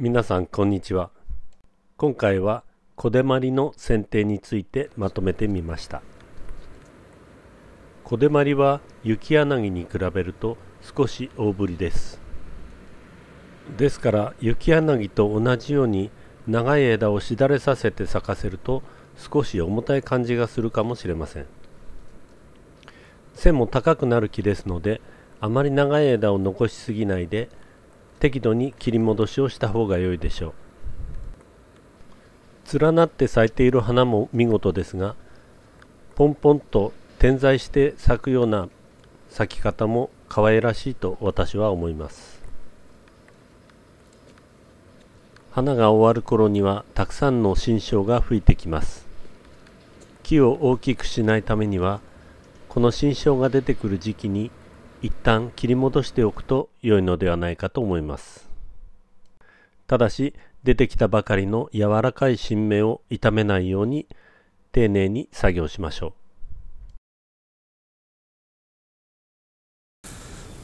皆さんこんにちは。今回は小手まりの剪定についてまとめてみました。小手まりは雪柳に比べると少し大ぶりです。ですから雪柳と同じように長い枝をしだれさせて咲かせると少し重たい感じがするかもしれません。背も高くなる木ですのであまり長い枝を残しすぎないで適度に切り戻しをした方が良いでしょう。連なって咲いている花も見事ですがポンポンと点在して咲くような咲き方も可愛らしいと私は思います。花が終わる頃にはたくさんの新芽が吹いてきます。木を大きくしないためにはこの新芽が出てくる時期に一旦切り戻しておくと良いのではないかと思います。ただし出てきたばかりの柔らかい新芽を傷めないように丁寧に作業しましょ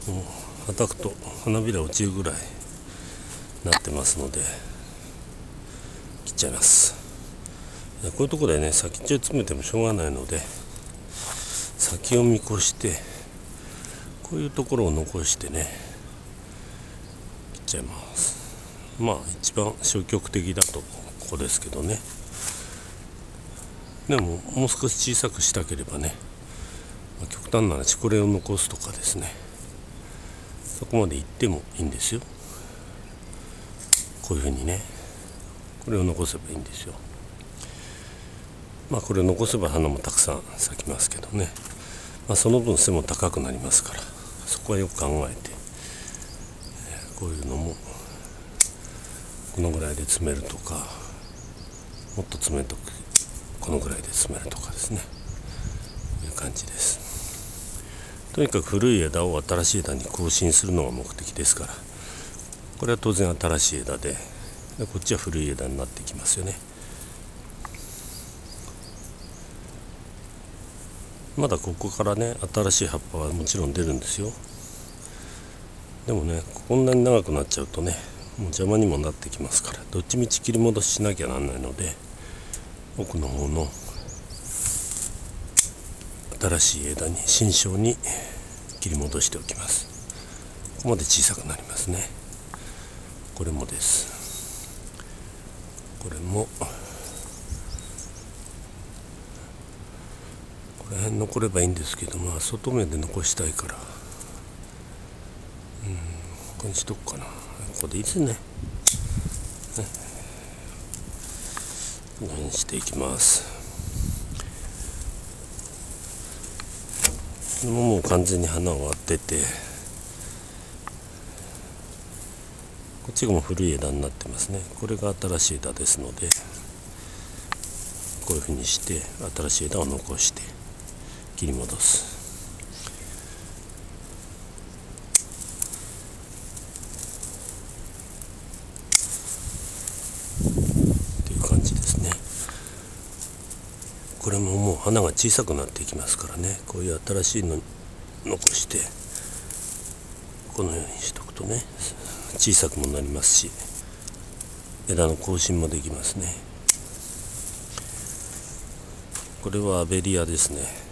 う。もう叩くと花びら落ちるぐらいなってますので切っちゃいます。こういうとこでね先っちょ詰めてもしょうがないので先を見越してこういうところを残してね切っちゃいます。まあ一番消極的だとここですけどね。でももう少し小さくしたければね、極端な話これを残すとかですね。そこまで行ってもいいんですよ。こういうふうにね。これを残せばいいんですよ。まあこれを残せば花もたくさん咲きますけどね、まあ、その分背も高くなりますから。そこはよく考えてこういうのもこのぐらいで詰めるとかもっと詰めとくこのぐらいで詰めるとかですね。いう感じです。とにかく古い枝を新しい枝に更新するのが目的ですからこれは当然新しい枝ででこっちは古い枝になってきますよね。まだここからね新しい葉っぱはもちろん出るんですよ。でもねこんなに長くなっちゃうとねもう邪魔にもなってきますからどっちみち切り戻ししなきゃなんないので奥の方の新しい枝に新梢に切り戻しておきます。ここまで小さくなりますね。これもです。これもこの辺残ればいいんですけどまあ外面で残したいから。うんここにしとくかな。ここでいいですね。ねこの辺にしていきます。もう完全に花終わっててこっちも古い枝になってますね。これが新しい枝ですのでこういうふうにして新しい枝を残して。切り戻す。っていう感じですね。これももう花が小さくなっていきますからね。こういう新しいの残してこのようにしとくとね小さくもなりますし枝の更新もできますね。これはアベリアですね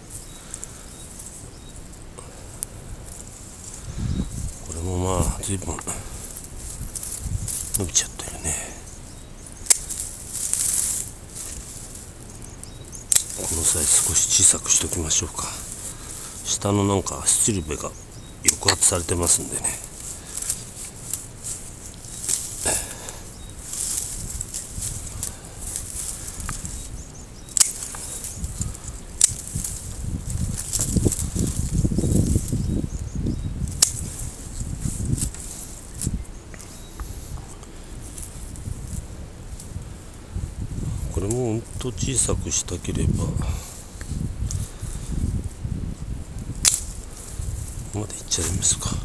もまあ随分伸びちゃってるね。この際少し小さくしときましょうか。下のなんかスチルベが抑圧されてますんでねれもうんと小さくしたければまでいっちゃいますか。は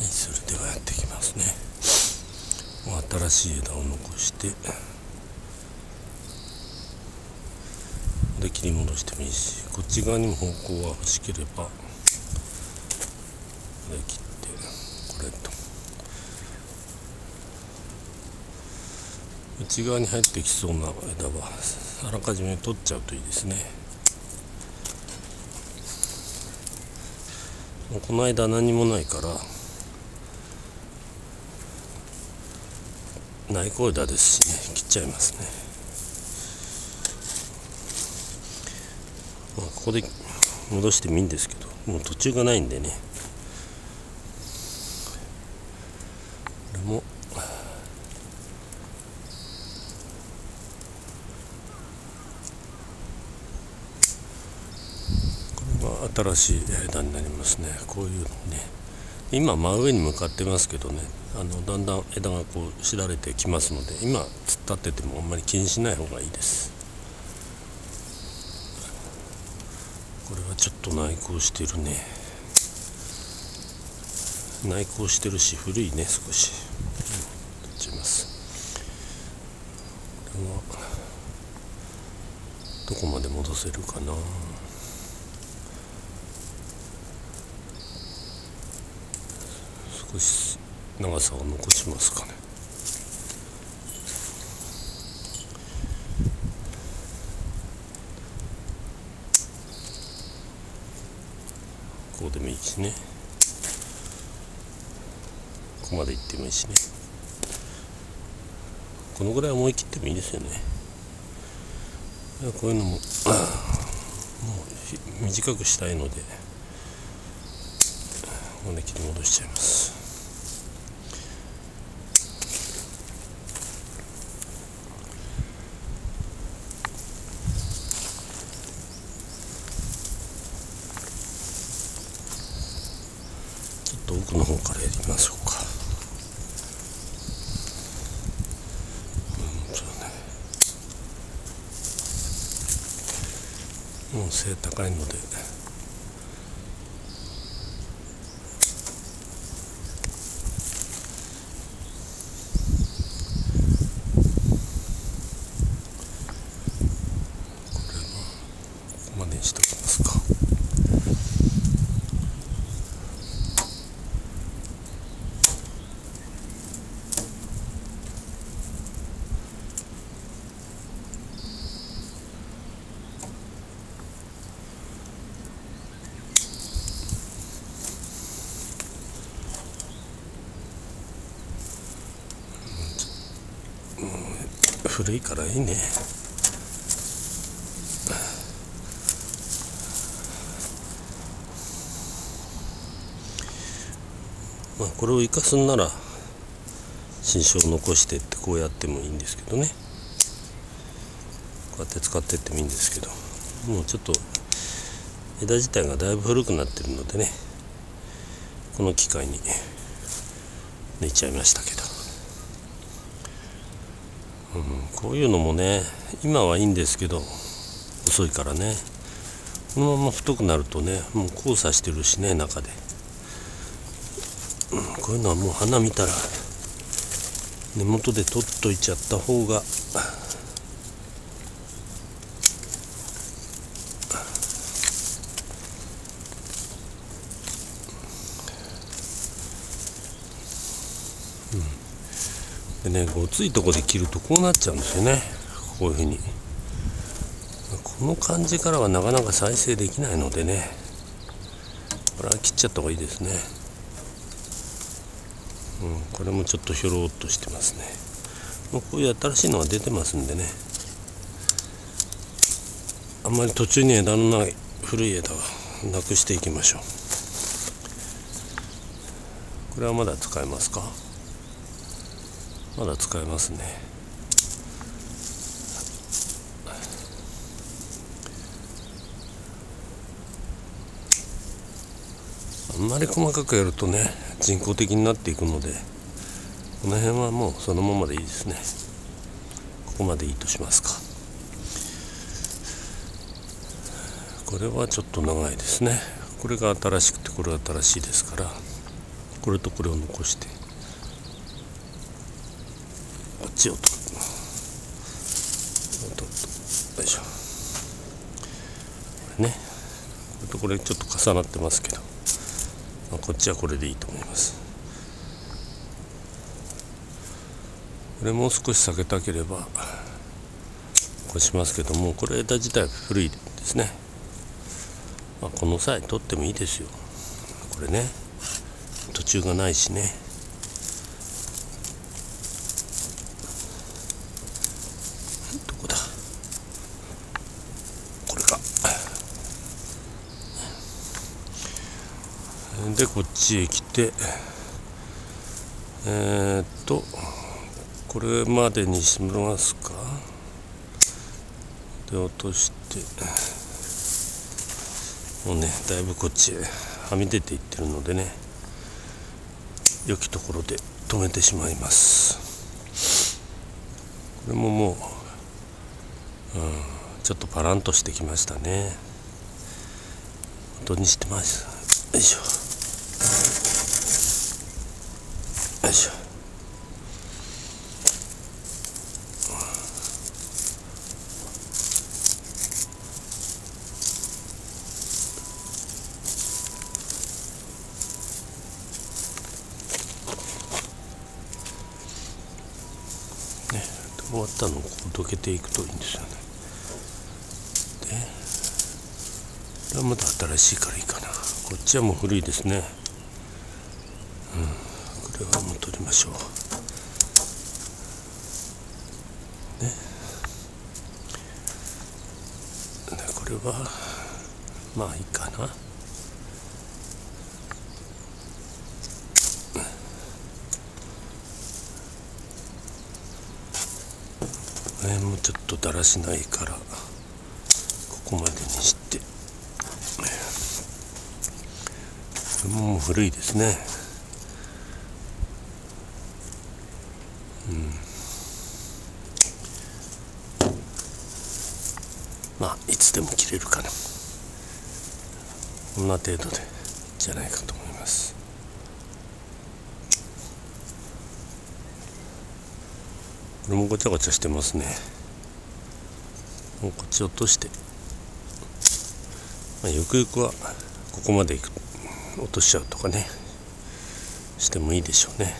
い、それではやっていきますね。新しい枝を残して。で切り戻してもいいしこっち側にも方向が欲しければこれ切ってこれと。内側に入ってきそうな枝はあらかじめ取っちゃうといいですね。この間何もないから内向枝ですしね切っちゃいますね、まあ、ここで戻してもいいんですけどもう途中がないんでね。これも。これは新しい枝になりますね。こういうのね。今真上に向かってますけどね。あのだんだん枝がこうしだれてきますので今突っ立っててもあんまり気にしない方がいいです。これはちょっと内向してるね。内向してるし古いね少し、うん、取っちます。これはどこまで戻せるかな。少し長さを残しますかね。でもいいしね。ここまで行ってもいいしね。このぐらい思い切ってもいいですよね。こういうのも もう短くしたいのでここで切り戻しちゃいますと奥の方からやりましょうかうんそうねもう背高いのでこれはここまでにしときますか。古いからいいね。これを生かすんなら新種を残してってこうやってもいいんですけどね。こうやって使ってってもいいんですけど。もうちょっと枝自体がだいぶ古くなってるのでね。この機会に抜いちゃいましたけど。うん、こういうのもね今はいいんですけど遅いからね。このまま太くなるとねもう交差してるしね中で、こういうのはもう花見たら根元で取っといちゃった方がでねごついとこで切るとこうなっちゃうんですよね。こういうふうに。この感じからはなかなか再生できないのでね。これは切っちゃった方がいいですね。うんこれもちょっとひょろっとしてますね。もうこういう新しいのが出てますんでね。あんまり途中に枝のない古い枝はなくしていきましょう。これはまだ使えますか？まだ使えますね。んまり細かくやるとね人工的になっていくのでこの辺はもうそのままでいいですね。ここまでいいとしますか。これはちょっと長いですね。これが新しくてこれが新しいですからこれとこれを残してこっちを取る。よいしょ。れね。これとこれちょっと重なってますけど、まあ、こっちはこれでいいと思います。これもう少し下げたければこうしますけどもこれ枝自体古いですね、まあ、この際取ってもいいですよ。これね途中がないしねどこだこれかでこっちへ来てえー、っとこれまでにしますか？で落としてもうねだいぶこっちへはみ出ていってるのでね良きところで止めてしまいます。これももう、うん、ちょっとパランとしてきましたね。音にしてますよいしょ。終わったのをこうどけていくといいんですよね。でこれはまだ新しいからいいかな。こっちはもう古いですね。うん。これはもう取りましょう。ね。でこれはまあいいかなねもうちょっとだらしないからここまでにして。これもう古いですね。うん。まあいつでも切れるかなこんな程度でじゃないかと思います。これもごちゃごちゃしてますね。ち落として、まあ、ゆくゆくはここまでく落としちゃうとかね。してもいいでしょうね。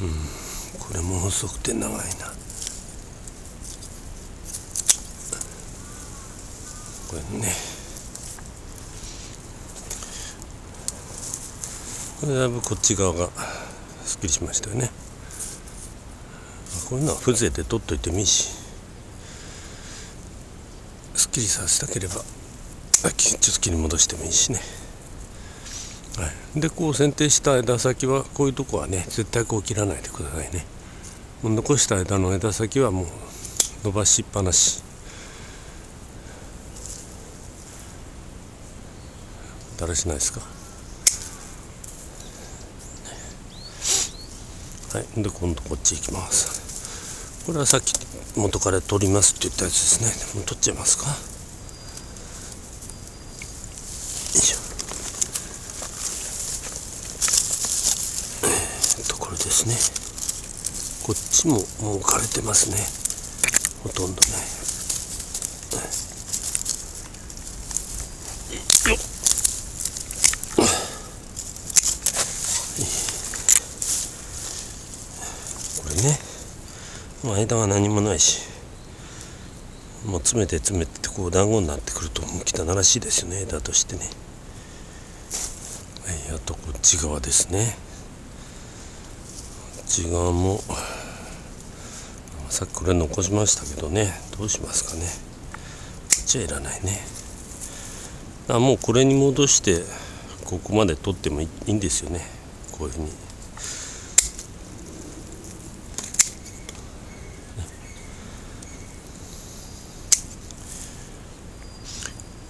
うん。これも細くて長いなこれねこれだいぶこっち側がすっきりしましたよね。こういうのは風情で取っといてもいいしすっきりさせたければちょっと切り戻してもいいしね、はい、でこう剪定した枝先はこういうとこはね絶対こう切らないでくださいね。もう残した枝の枝先はもう伸ばしっぱなし。だらしないですか？はい。で今度こっち行きます。これはさっき元から取りますって言ったやつですね。もう取っちゃいますか。よいしょ。えー、ところですね。こっちももう枯れてますね。ほとんどね、よっね間は何もないしもう詰めて詰めてこう団子になってくるともう汚らしいですよね枝としてね。はいあとこっち側ですね。こっち側もさっきこれ残しましたけどねどうしますかね。こっちはいらないね。あもうこれに戻してここまで取ってもいいんですよね。こういうふうに。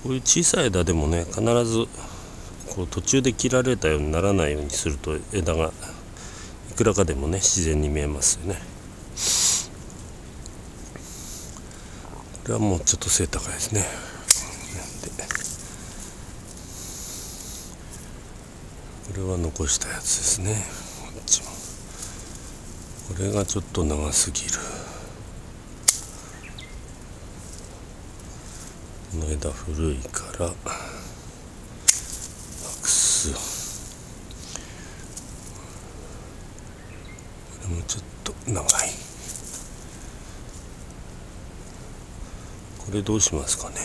こういう小さい枝でもね必ずこう途中で切られたようにならないようにすると枝がいくらかでもね自然に見えますよね。これはもうちょっと背高いですね。これは残したやつですね。こっちも。これがちょっと長すぎる。この枝古いからなくすこれもちょっと長い。これどうしますかね。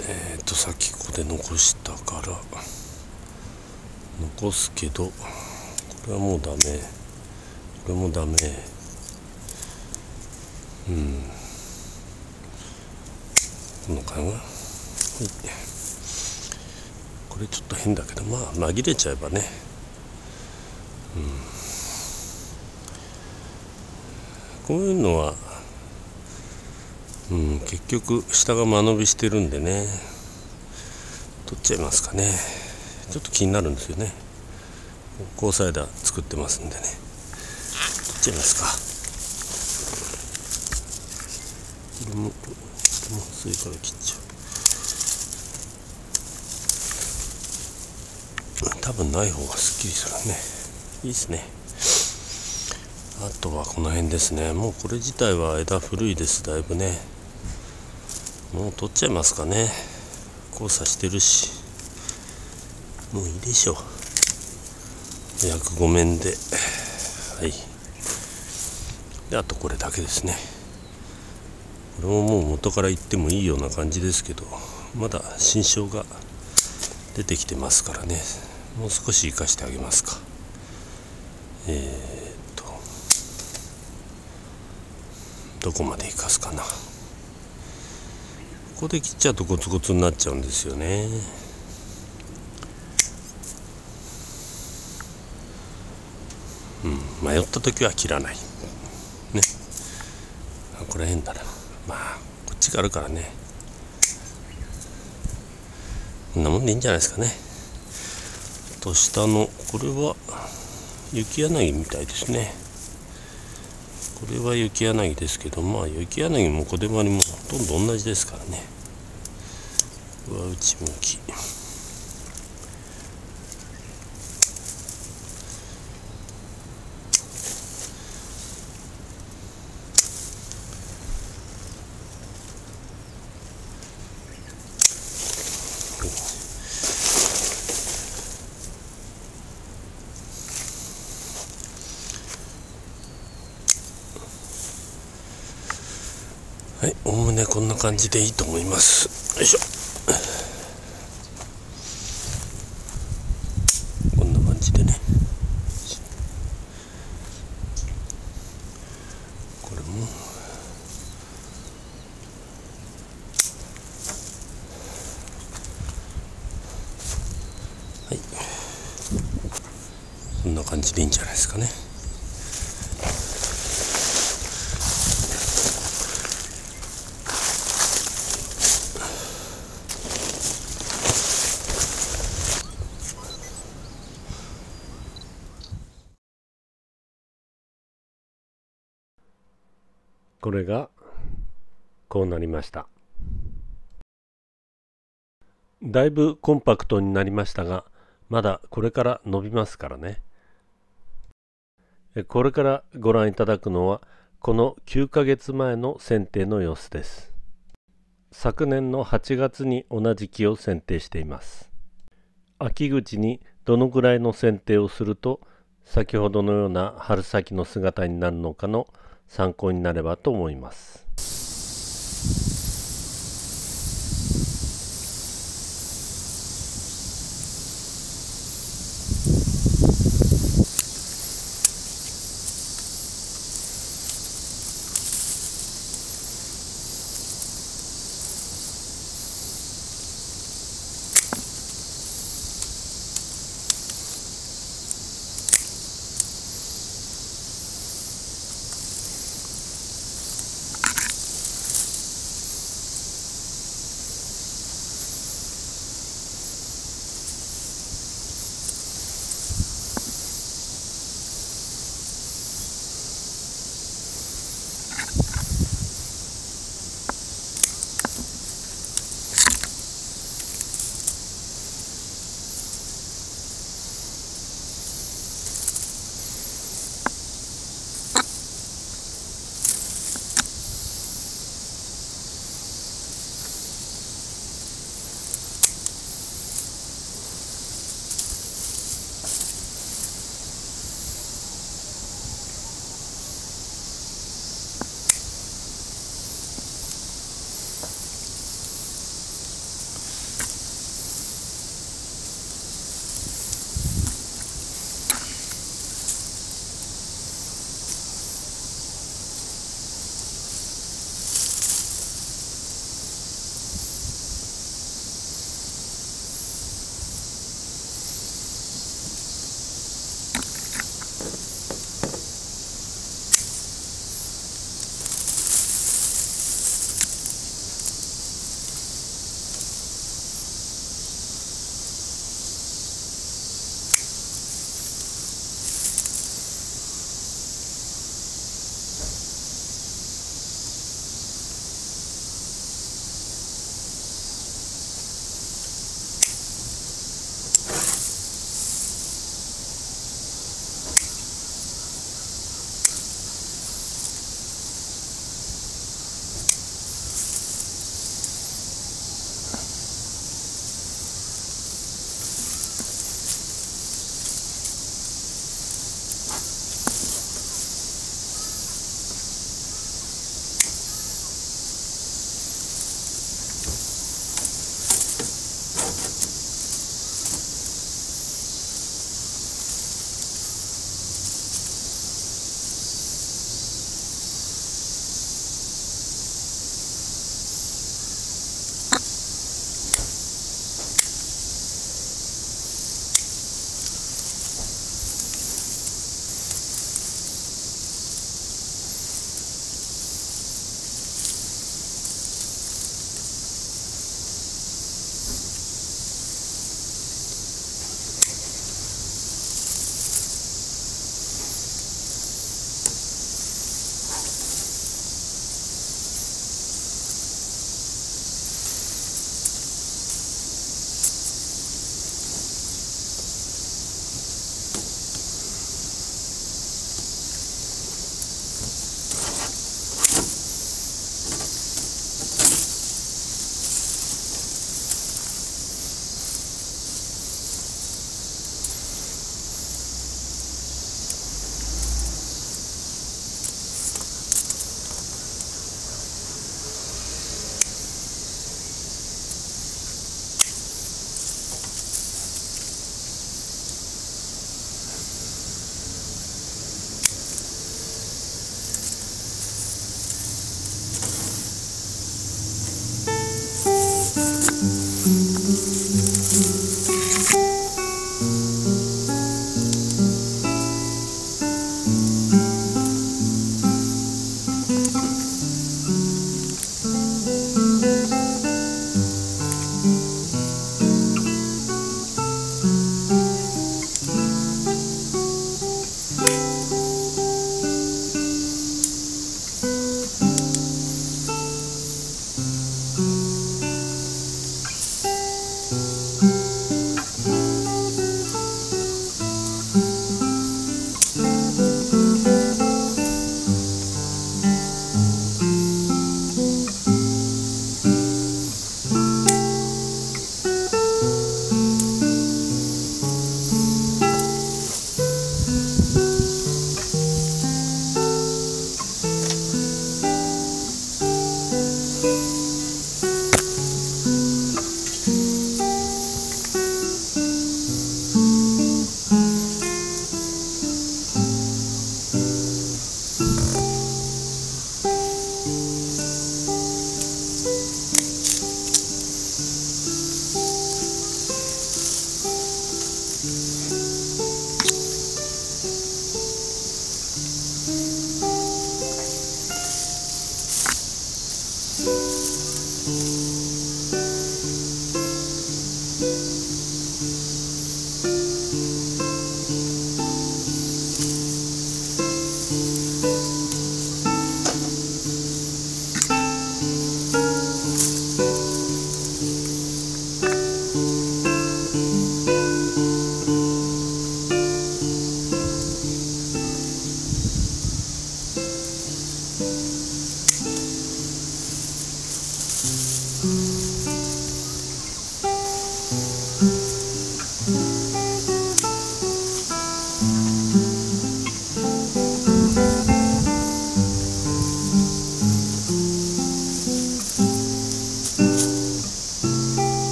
えっ、とさっきここで残したから残すけどこれはもうダメ。これもダメ。うん。このかな？はい。これちょっと変だけどまあ紛れちゃえばね。うん。こういうのはうん、結局下が間延びしてるんでね。取っちゃいますかね。ちょっと気になるんですよね。交際枝作ってますんでね。取っちゃいますかこれもこれも薄いから切っちゃう。多分ない方がすっきりするね。いいですね。あとはこの辺ですね。もうこれ自体は枝古いですだいぶね。もう取っちゃいますかね。交差してるし。もういいでしょう。約5面で。はい。であとこれだけですね。これももう元から言ってもいいような感じですけどまだ新章が出てきてますからね。もう少し生かしてあげますか。えー、っとどこまで生かすかな。ここで切っちゃうとゴツゴツになっちゃうんですよね。うん迷った時は切らない。ね。これ変だな。ちがあるからね。こんなもんでいいんじゃないですかね。と下のこれは雪柳みたいですね。これは雪柳ですけどまあ雪柳も小手まりもほとんど同じですからね。上内向き。はいおおむねこんな感じでいいと思います。よいしょこんな感じでいいんじゃないですかねこれがこうなりました。だいぶコンパクトになりましたがまだこれから伸びますからね。これからご覧いただくのはこの9ヶ月前の剪定の様子です。昨年の8月に同じ木を剪定しています。秋口にどのぐらいの剪定をすると先ほどのような春先の姿になるのかの参考になればと思います。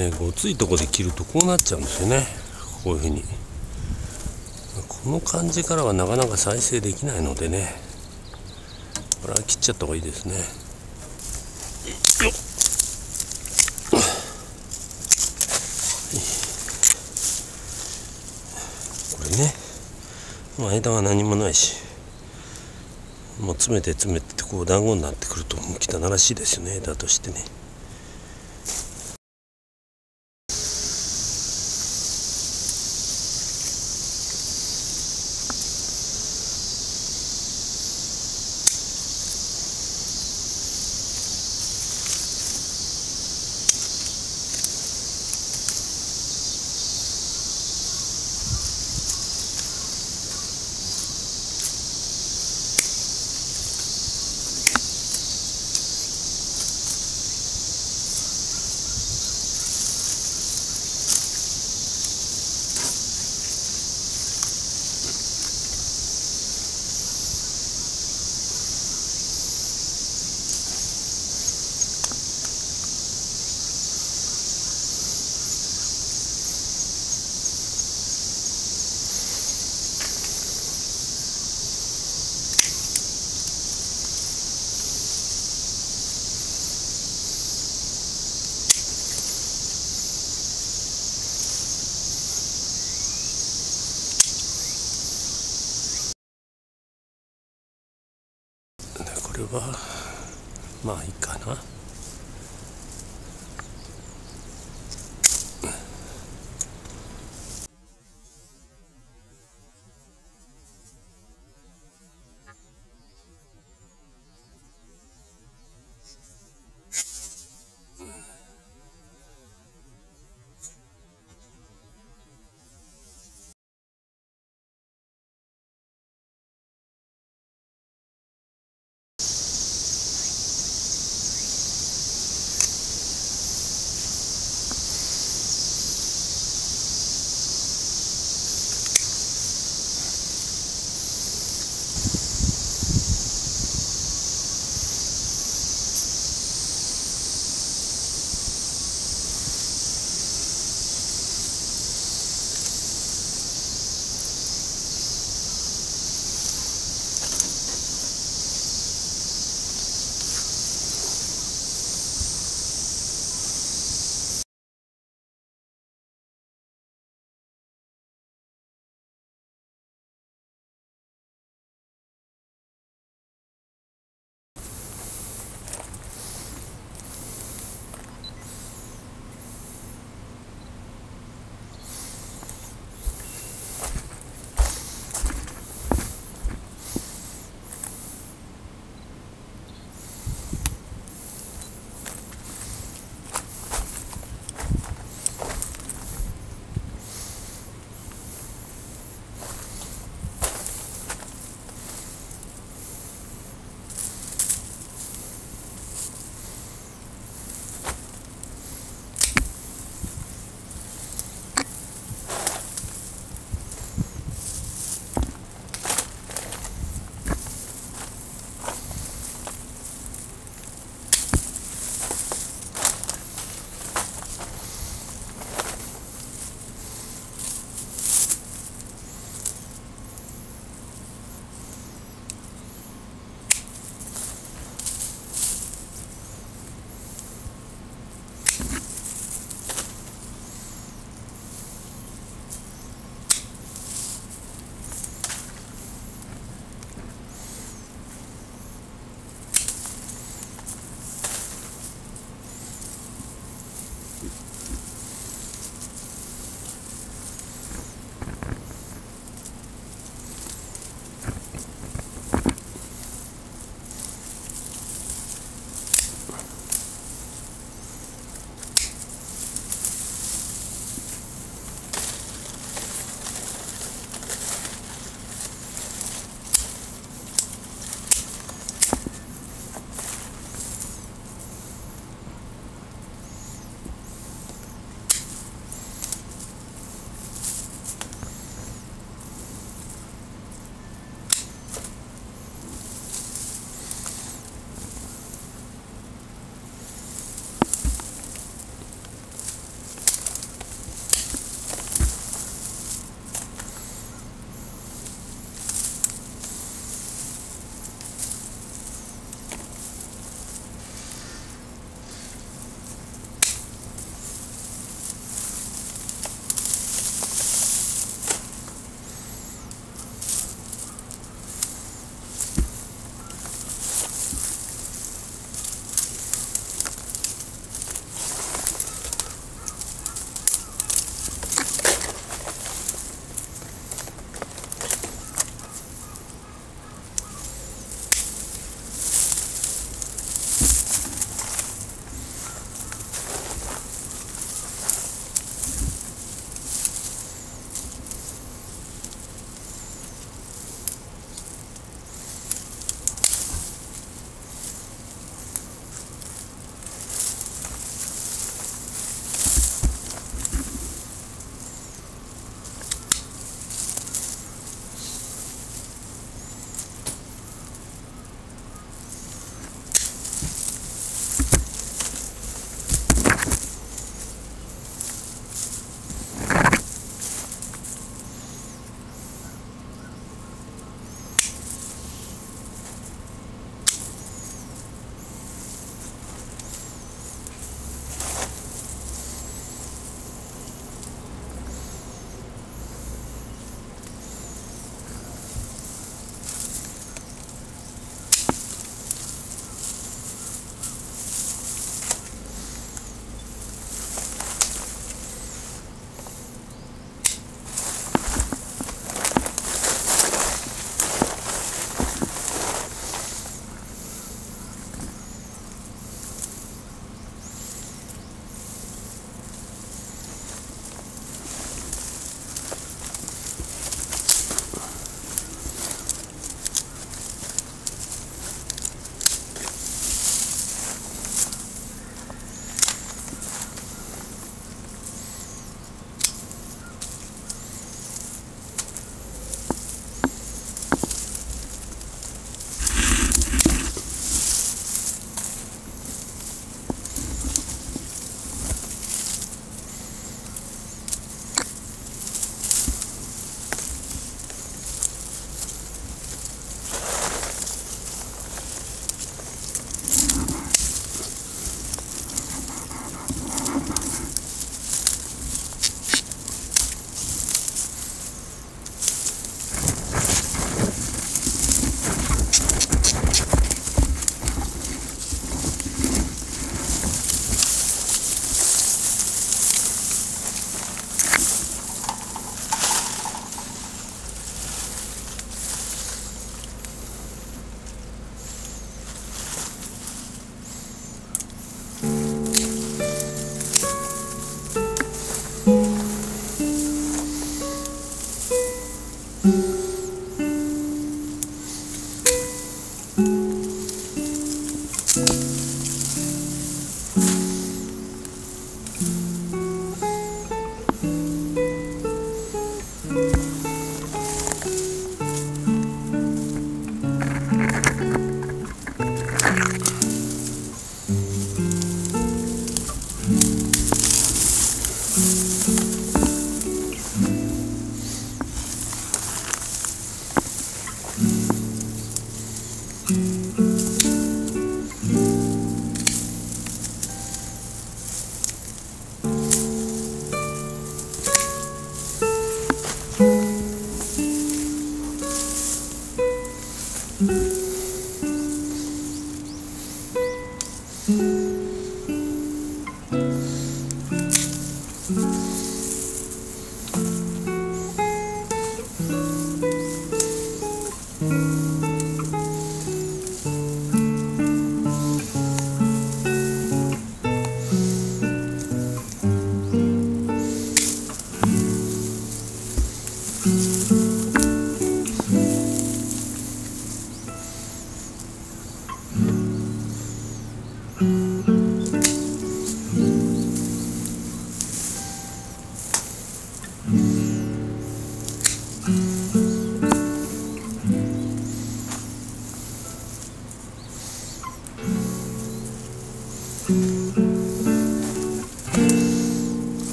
ねごついとこで切るとこうなっちゃうんですよね。こういうふうに。この感じからはなかなか再生できないのでね。これは切っちゃった方がいいですね。よこれね。もう間は何もないし。もう詰めて詰めてこう団子になってくるともう汚らしいですよね枝としてねこれはまあいいかな。